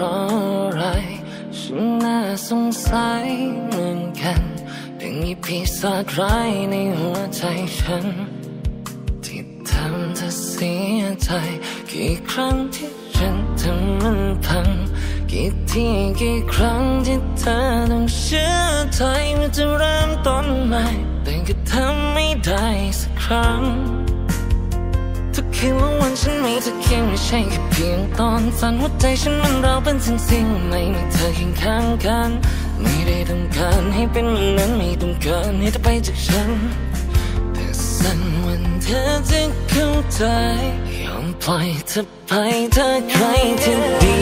ราะอะไรฉันน่าสงสัยเหมือนกันยังมีปีศาจร้ายในหัวใจฉัน ที่ทำเธอเสียใจ กี่ครั้งที่ฉันทำมันพัง กี่ที่กี่ครั้งที่เธอต้องเชื่อใจว่าจะเริ่มต้นใหม่แต่ก็ทำไม่ได้สักครั้งทุกคืน ฉันมีเธอเคียงไม่ใช่แค่เพียงตอนฝันหัวใจฉันมันเราเป็นสิ่งสิ่งไม่มีเธอเคียงข้างกัน ไม่ได้ต้องการให้เป็นวันนั้นไม่ต้องการให้เธอไปจากฉันแต่สันวันเธอจะเข้าใจยอมปล่อยเธอไปเธอใครที่ดี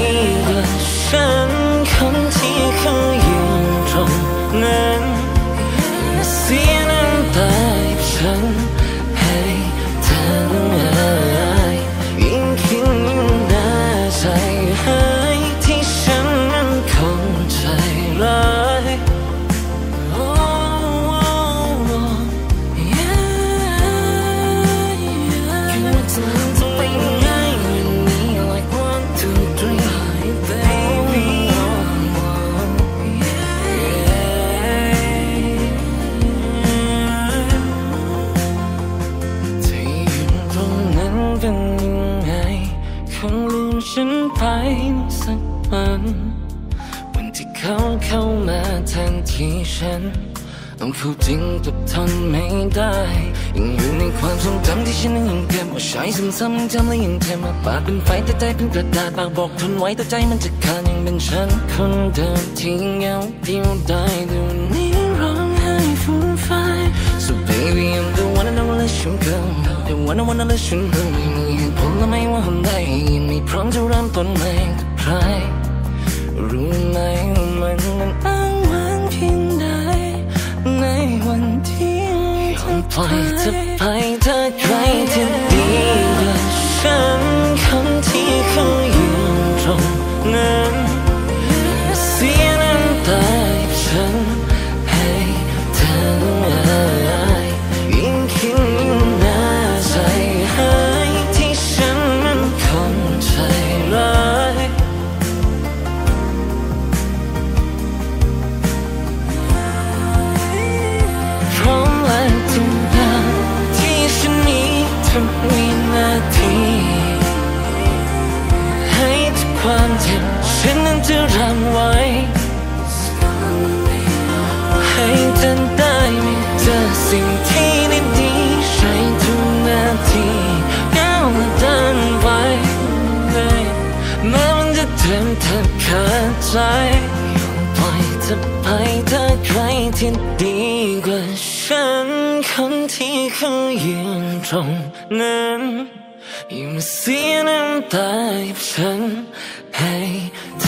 กว่าฉันคนที่เขายื เป็นยังไงคงลืมฉันไปสักวันวันที่เขาเข้ามาแทนที่ฉันต้องเข้าจริงกับทนไม่ได้ยังอยู่ในความทรงจำที่ฉันนั้นยังเก็บว่าใช้ซ้ำๆยังจำและยังเทมาปากเป็นไฟแต่ใจเป็นกระดาษปากบอกทนไว้แต่ใจมันจะขาดยังเป็นฉันคนเดิมที่ยังเงาเดียวได้ดูนี้ร้องไห้ฟูมไฟ so baby I'm the one and I wanna let you go the one I wanna let you know ไม่มีเหตุผลและไม่ว่าคนใดยังไม่พร้อมจะเริ่มต้นใหม่กับใครรู้ไหมว่ามันนั้นอ้างว้างเพียงใดในวันที่ยอมปล่อยเธอไปเธอใครที่ดีกว่าฉันคน ทุกวินาที ให้ทุกความเจ็บฉันนั้นจะรังไว้ ให้เธอได้ไมีเจอสิ่งที่ดีๆใช้ทุกนาทีก้าวมาเดินไปแม้มันจะเจ็บแทบขาดใจยอมปล่อยเธอไปเธอใครที่ดีกว่าฉัน ฉันคนที่เขายืนตรงนั้นอย่ามเสียน้ำตาให้ฉันให้เธอ